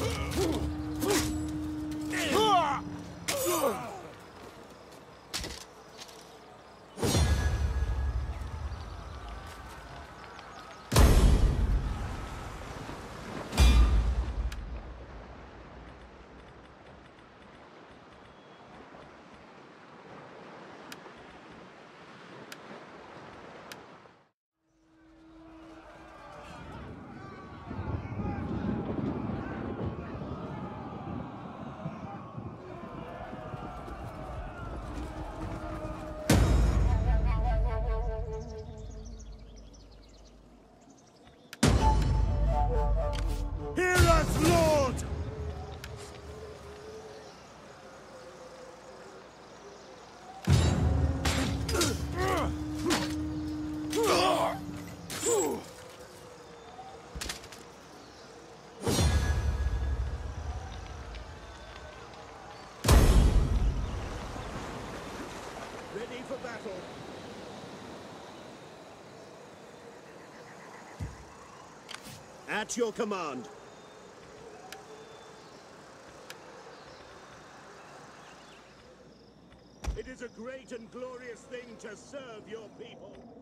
Huh. At your command. It is a great and glorious thing to serve your people.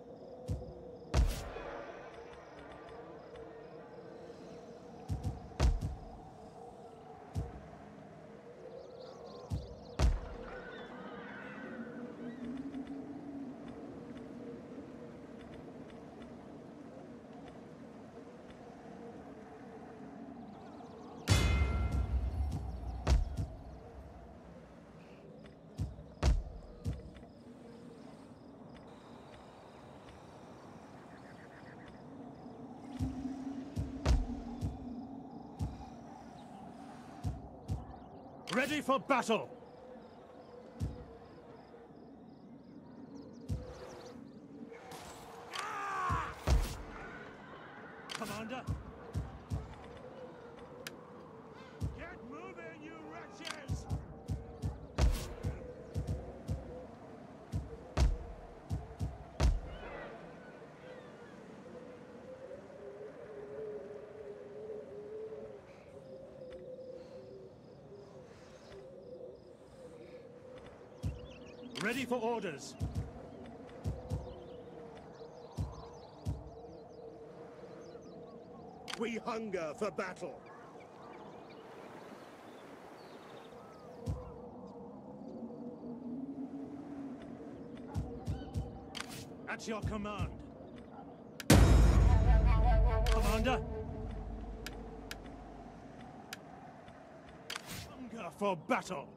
Ready for battle! Commander? Get moving, you wretches! Ready for orders. We hunger for battle. At your command. Commander? Hunger for battle.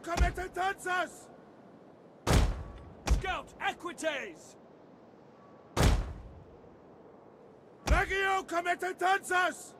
Legio comitatensis! Scout Equites! Legio comitatensis! Quick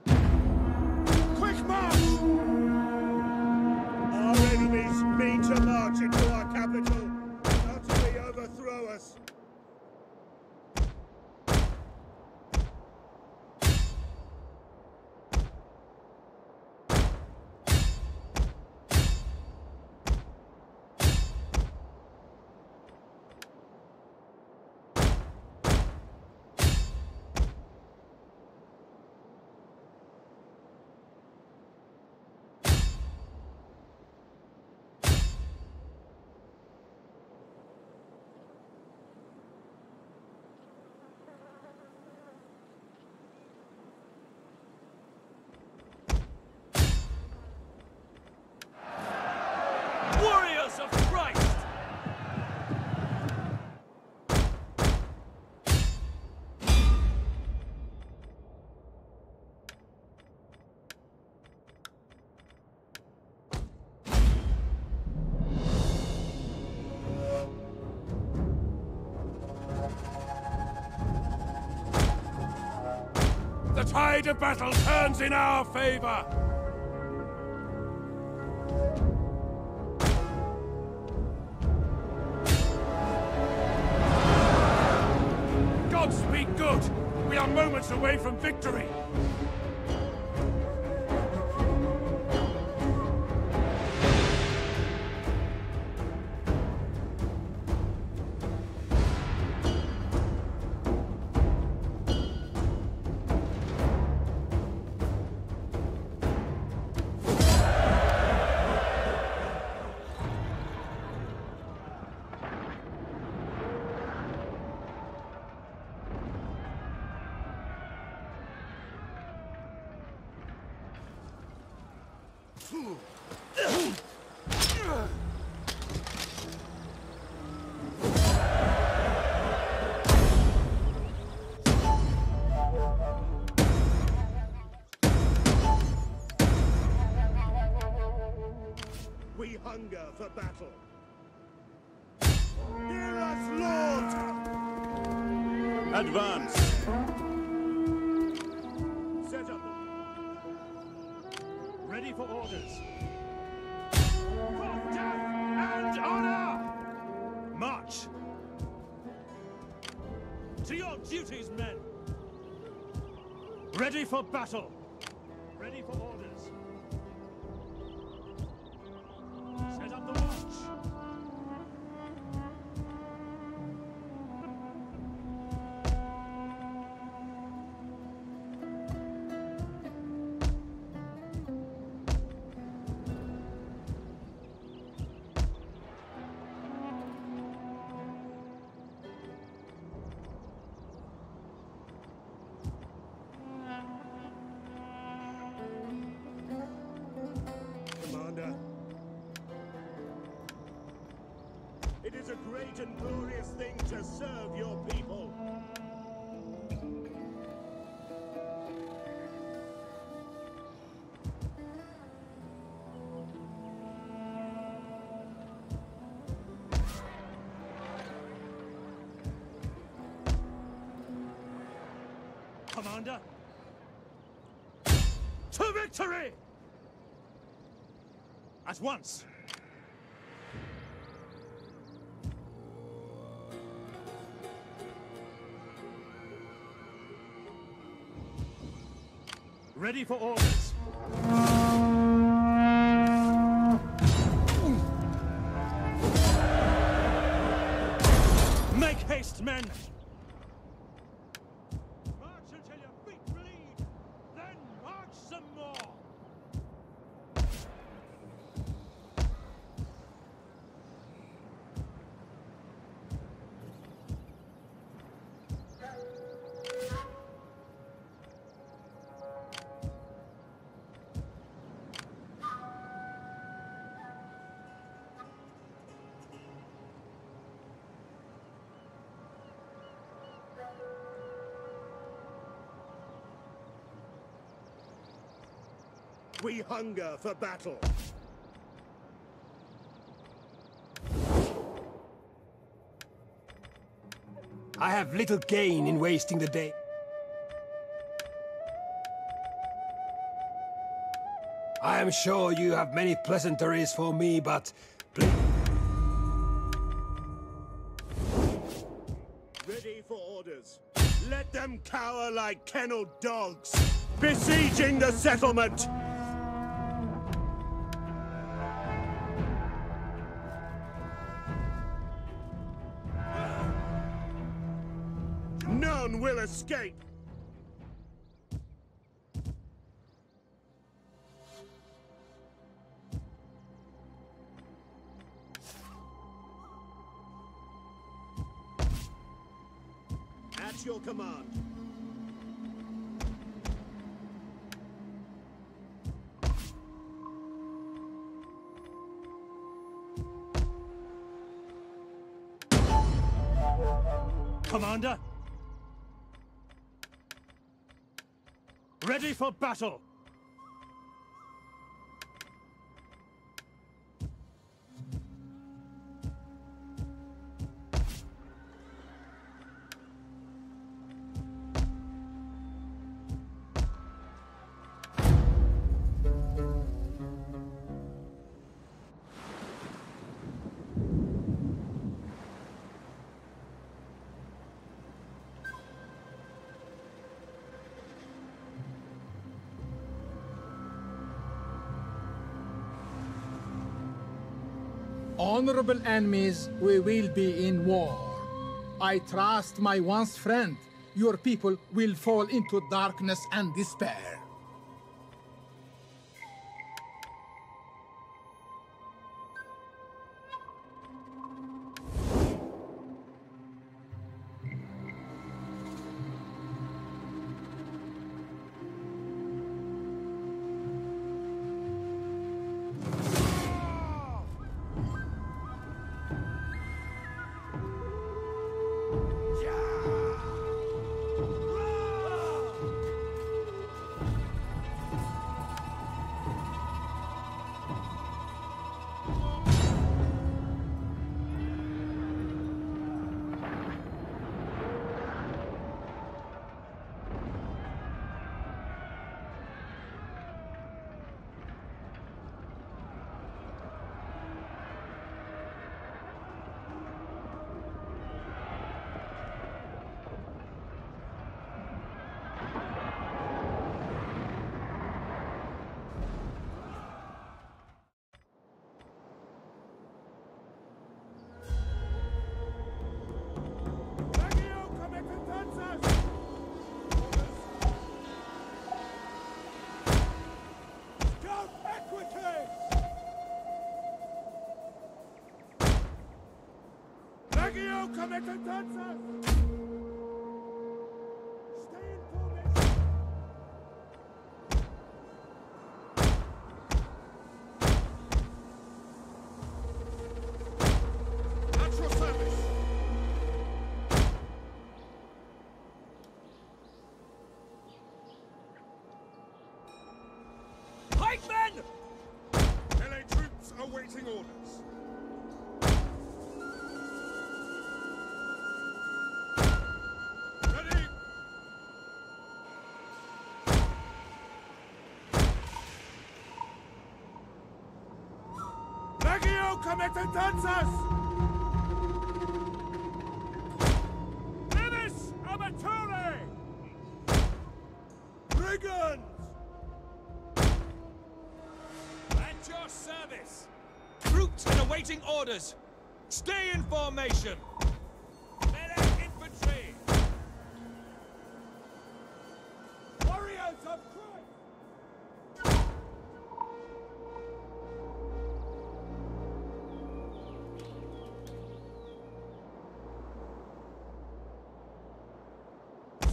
tide of battle turns in our favor! Godspeed good! We are moments away from victory! We hunger for battle. Hear us, Lord! Advance! Set up. Ready for orders. For death and honor! March! To your duties, men! Ready for battle! Commander! To victory! At once! Ready for orders. Make haste, men! hunger for battle. I have little gain in wasting the day. I am sure you have many pleasantries for me, but. Ready for orders. Let them cower like kennel dogs, besieging the settlement! Escape! At your command. Commander? Ready for battle! Honorable enemies, we will be in war. I trust my once friend. Your people will fall into darkness and despair. Pikemen! Melee troops awaiting orders. Legio Comitatus! Nimis Amatore! Brigands! At your service! Troops and awaiting orders! Stay in formation!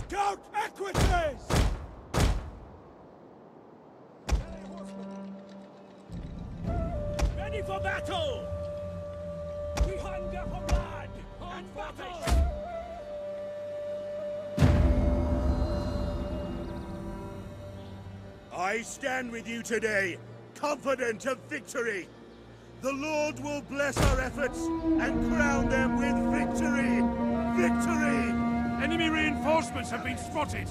Count Equites! Ready for battle! We hunger for blood and battle! I stand with you today, confident of victory. The Lord will bless our efforts and crown them with victory! Victory! Enemy reinforcements have been spotted.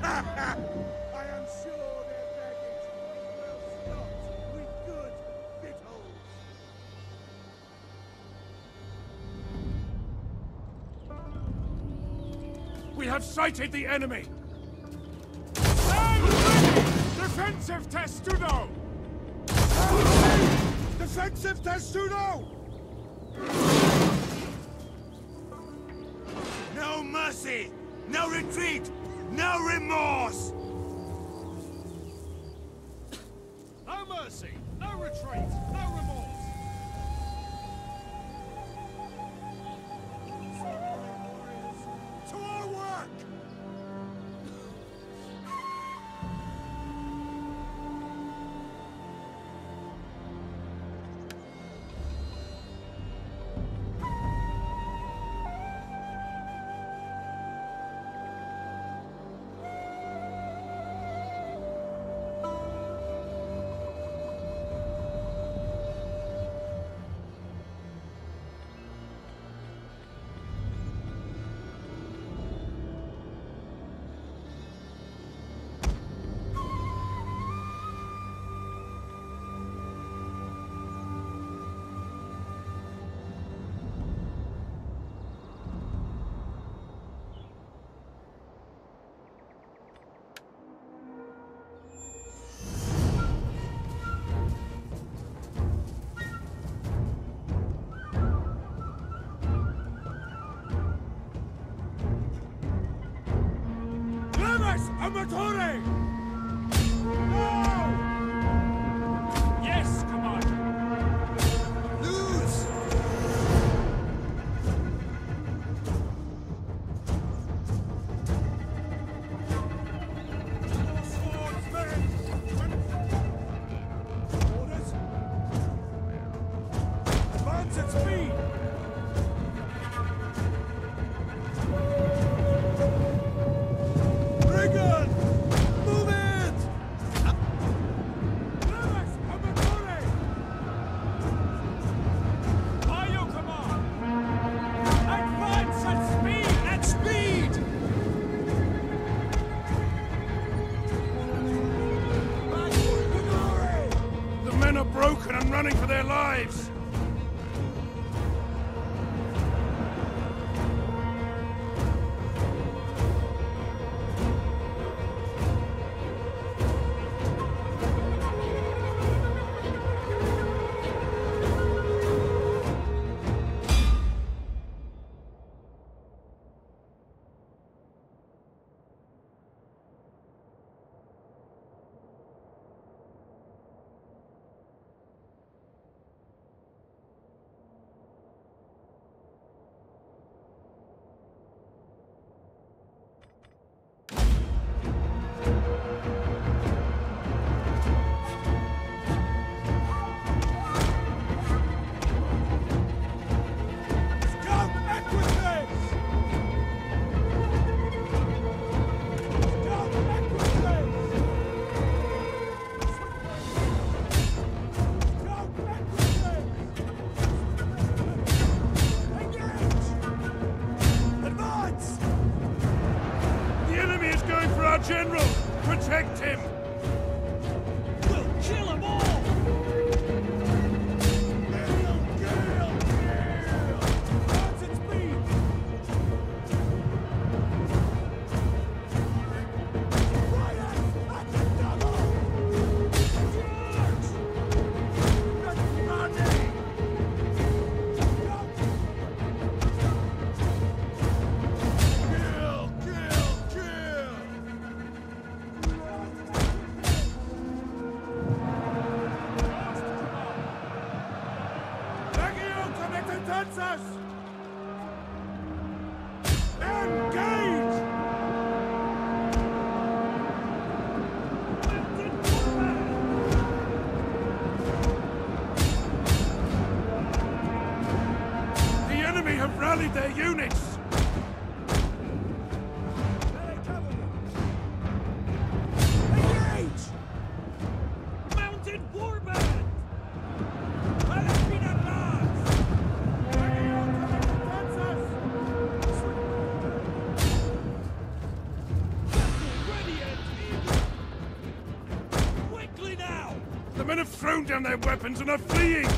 I am sure their baggage well stocked with good victuals. We have sighted the enemy. Defensive Testudo! Defensive Testudo! mercy, no retreat, no remorse! Amatore! The men have thrown down their weapons and are fleeing!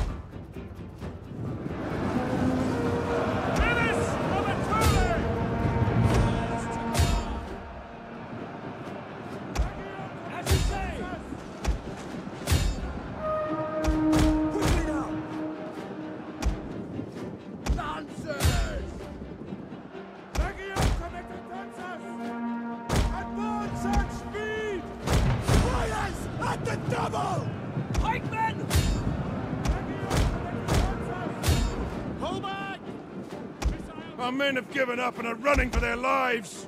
men have given up and are running for their lives.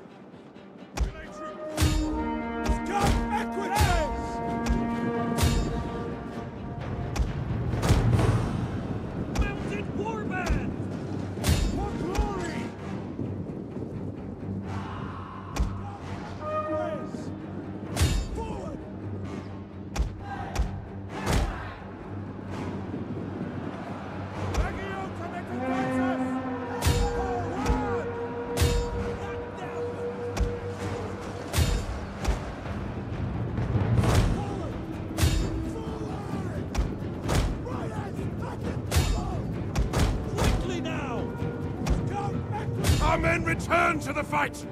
right!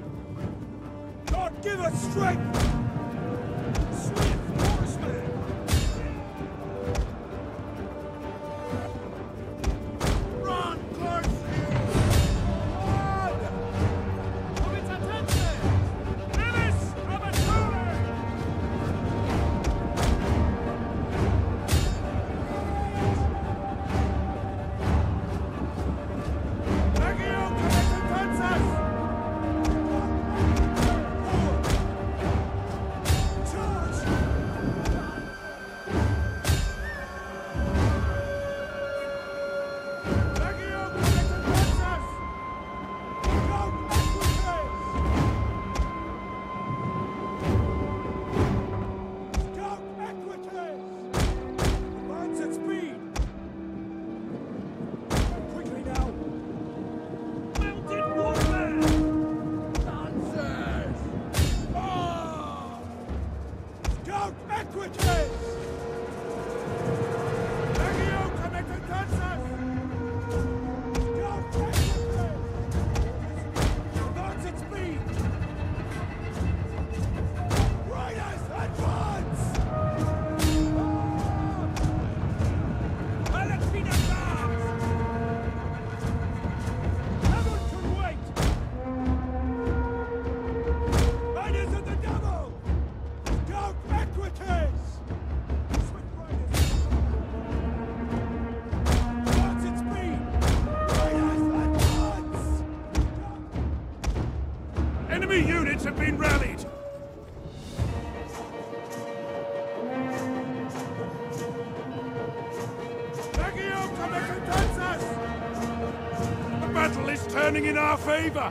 turning in our favor.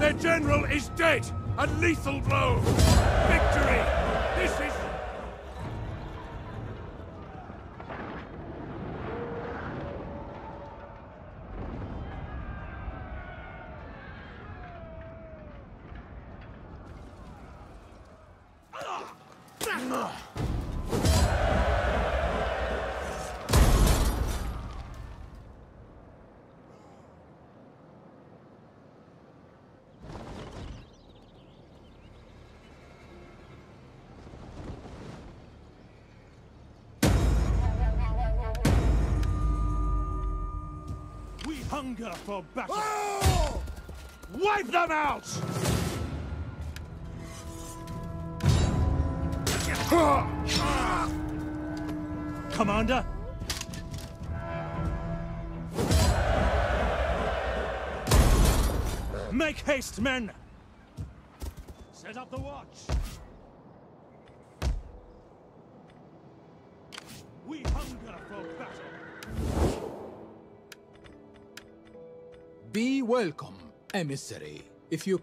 Their general is dead! A lethal blow! hunger for battle. Oh! Wipe them out! Commander? Make haste, men! Set up the watch! We hunger for Be welcome, emissary. If you...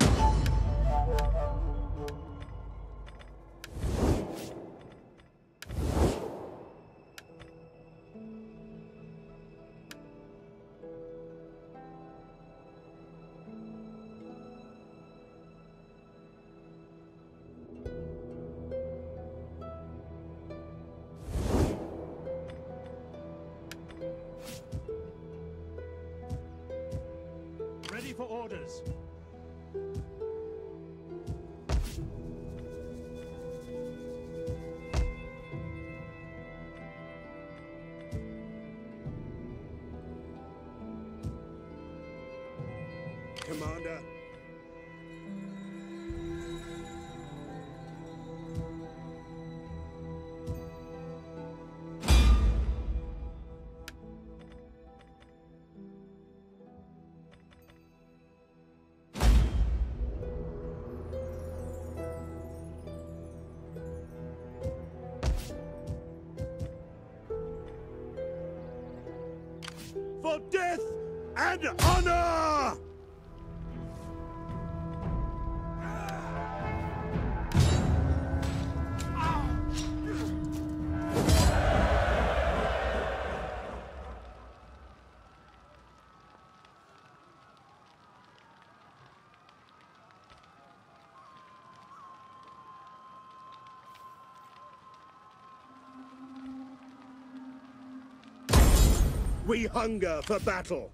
We hunger for battle.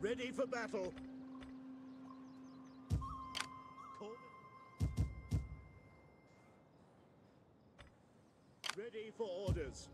Ready for battle. Ready for orders.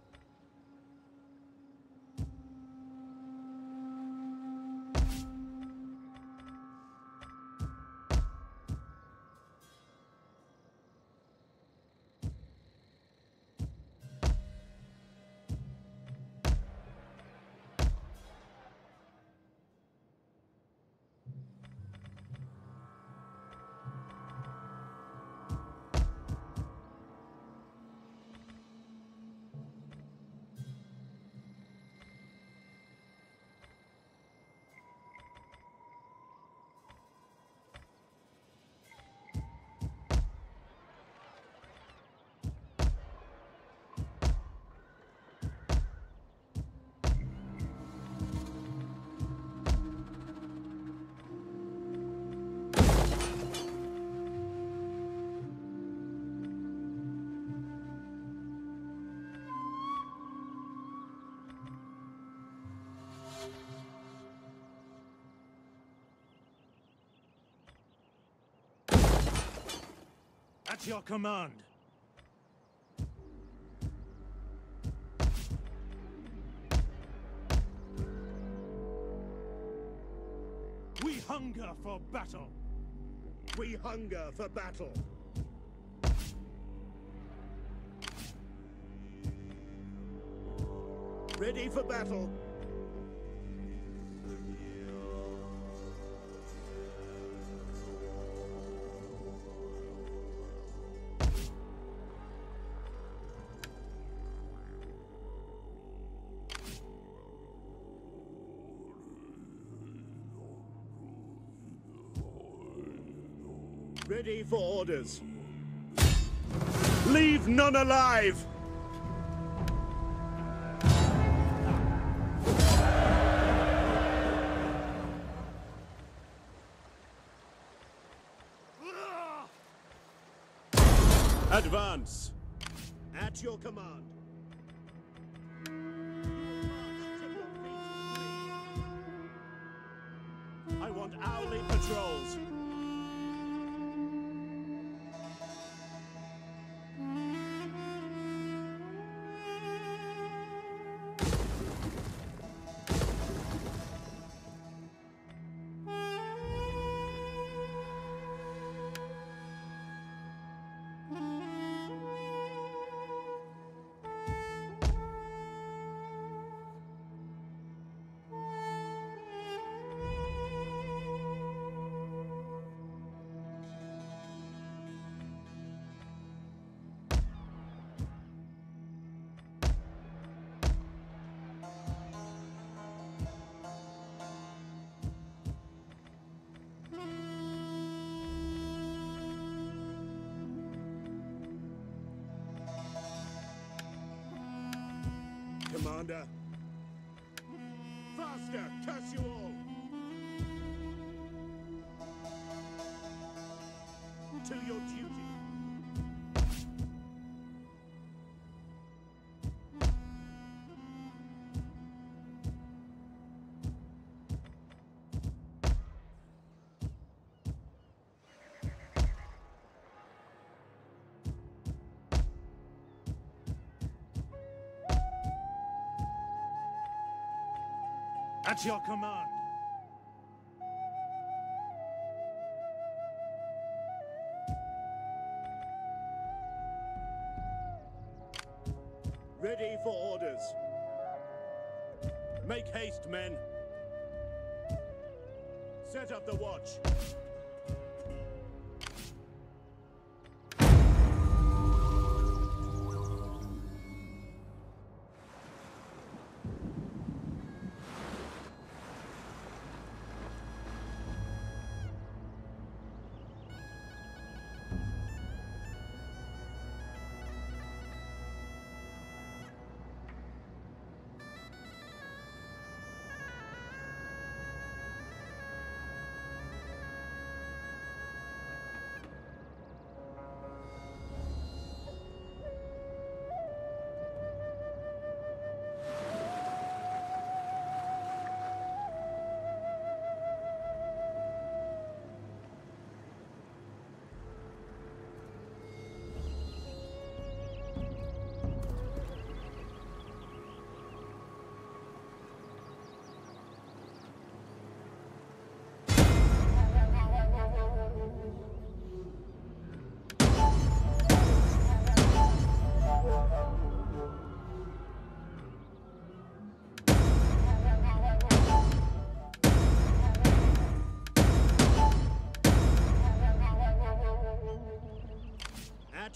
At your command. We hunger for battle. We hunger for battle. Ready for battle. For orders. Leave none alive! Advance! At your command. to your duty. At your command. Ready for orders. Make haste, men. Set up the watch.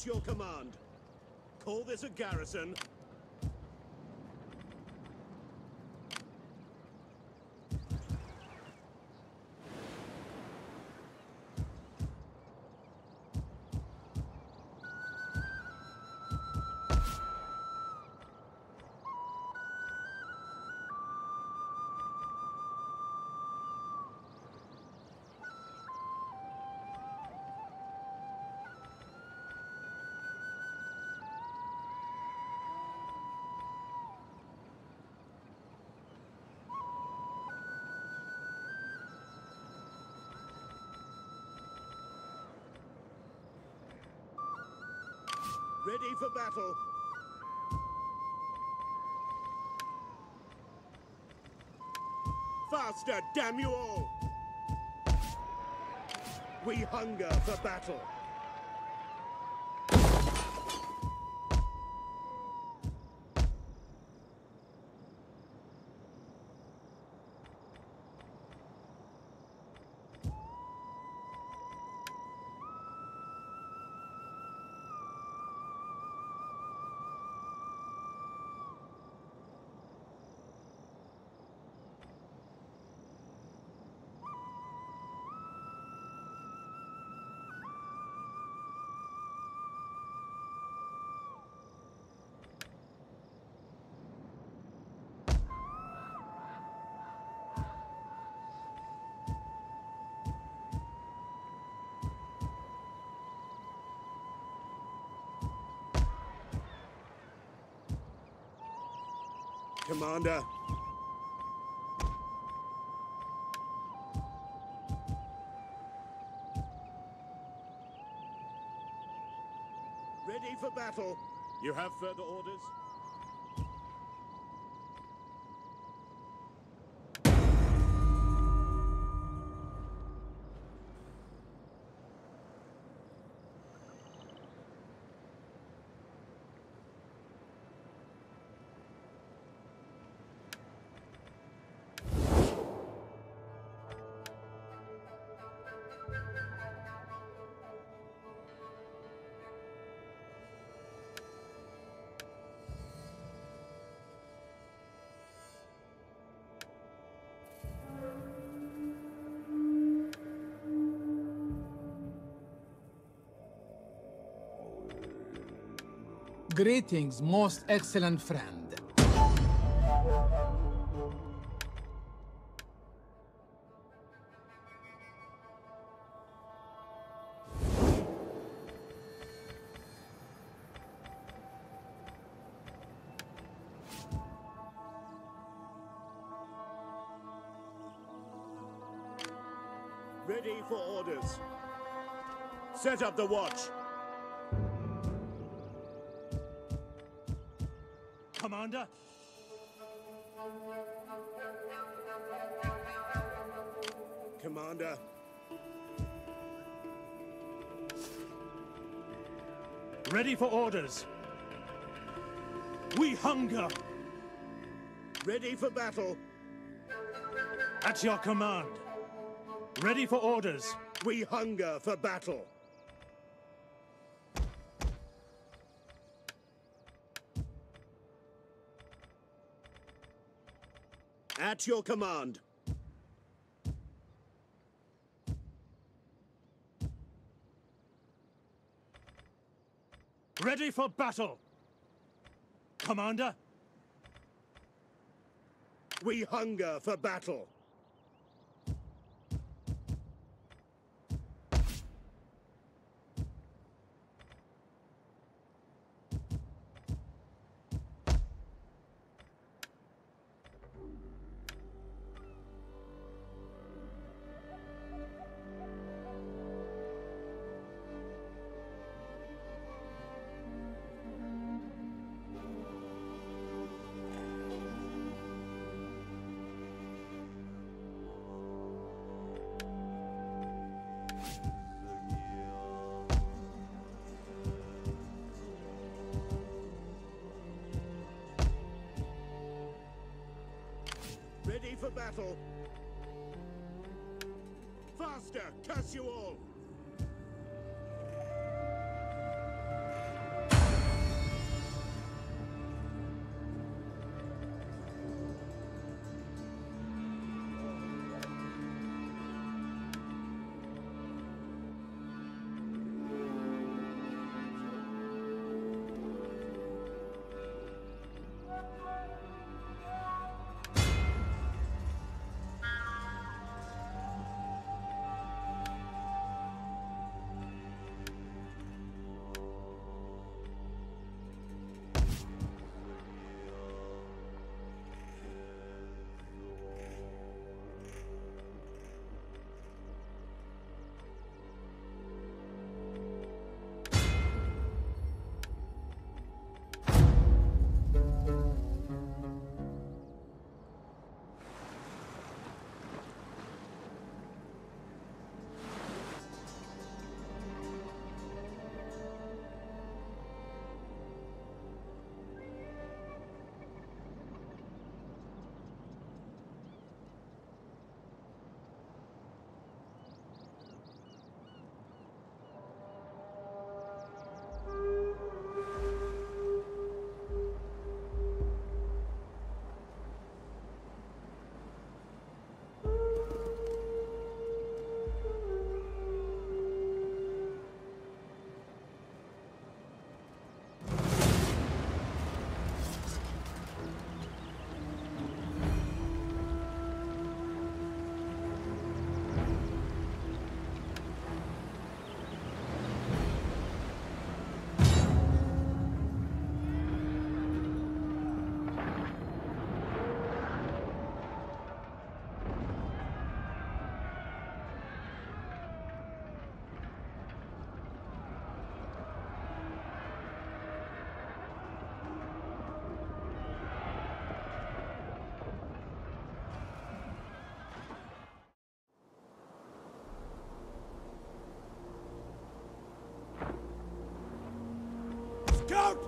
Your command. Call this a garrison. Ready for battle. Faster, damn you all! We hunger for battle. Commander. Ready for battle. You have further orders? Greetings, most excellent friend. Ready for orders. Set up the watch. Commander? Uh, Commander. Ready for orders. We hunger. Ready for battle. At your command. Ready for orders. We hunger for battle. At your command. Ready for battle. Commander, We hunger for battle.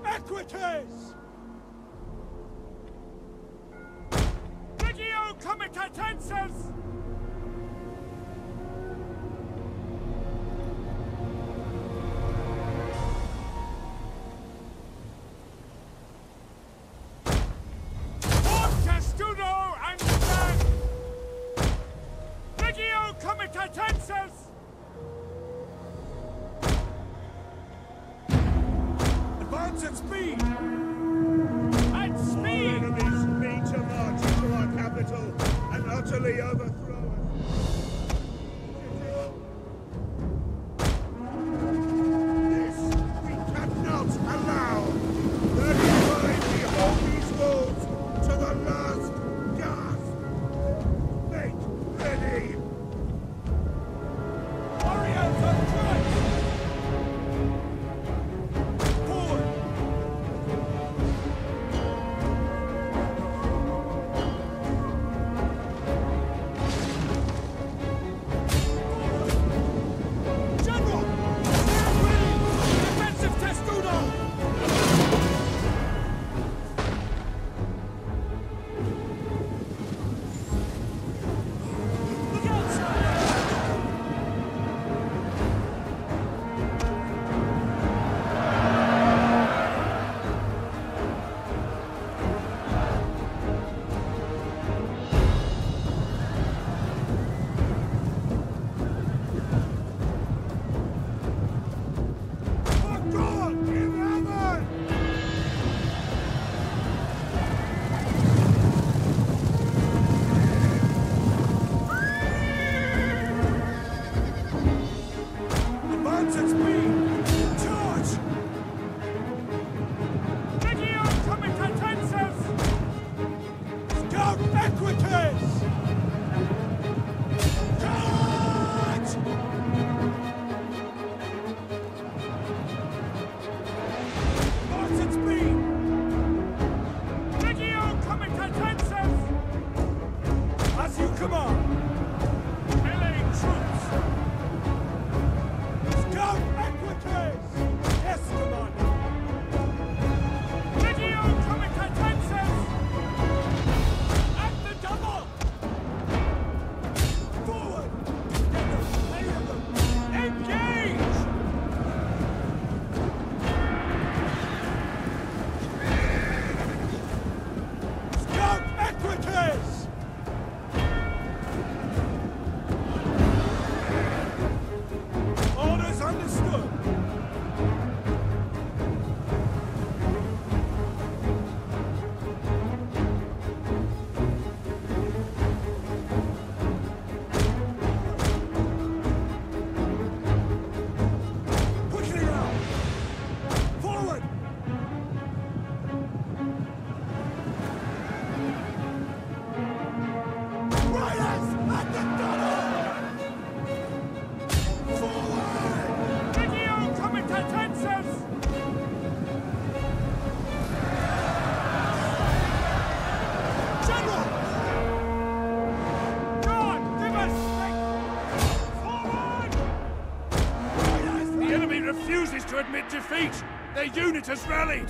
Equites! Unit has rallied!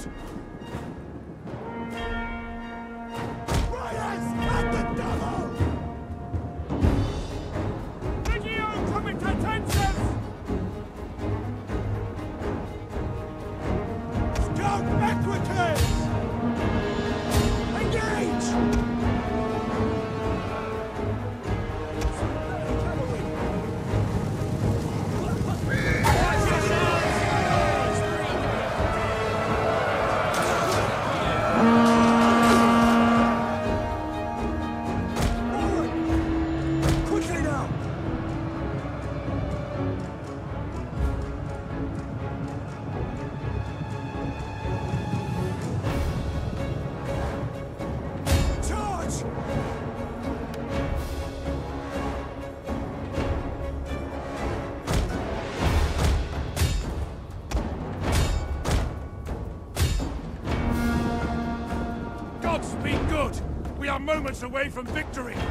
Away from victory!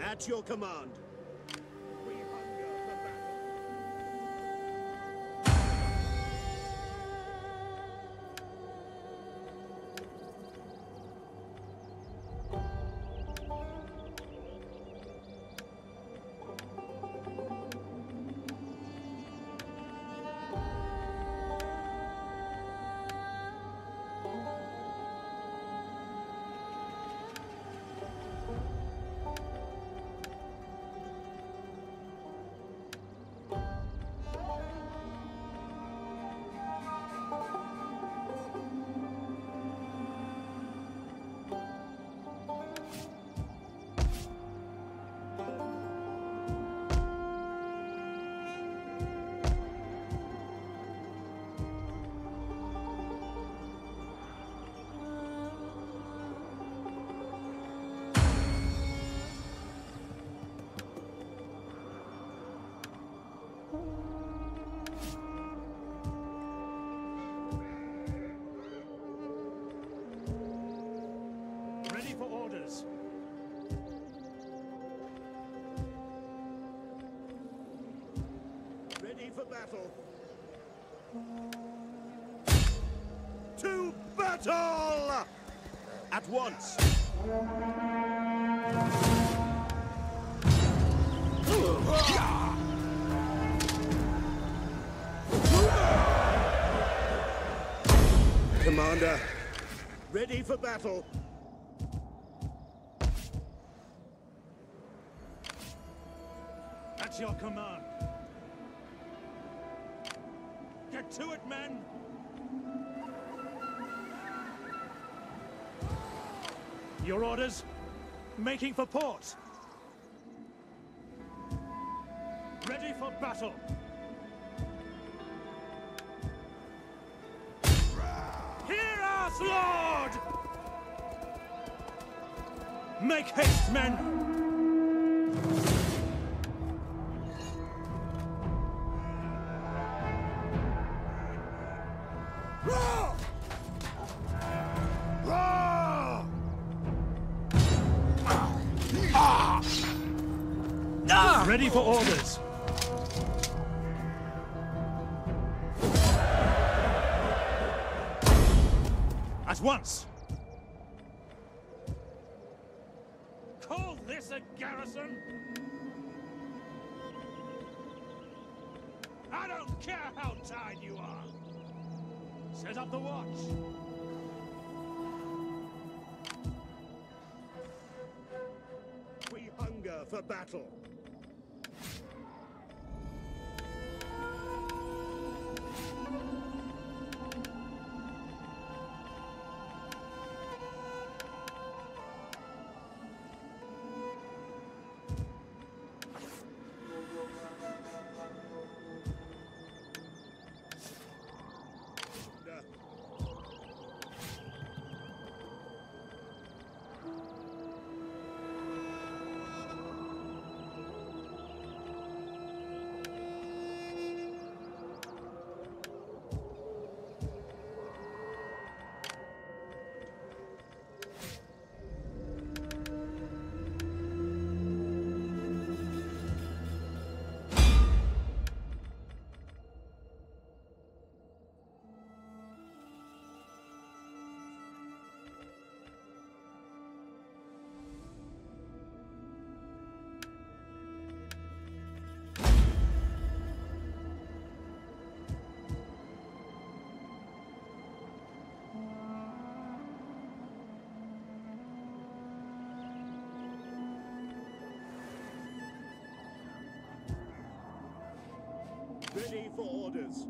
At your command. Ready for. Battle. To battle! At once. Commander. Ready for battle. At your command. Get to it, men! Your orders? Making for port. Ready for battle. Hear us, Lord! Make haste, men! Ready for orders. Ready for orders.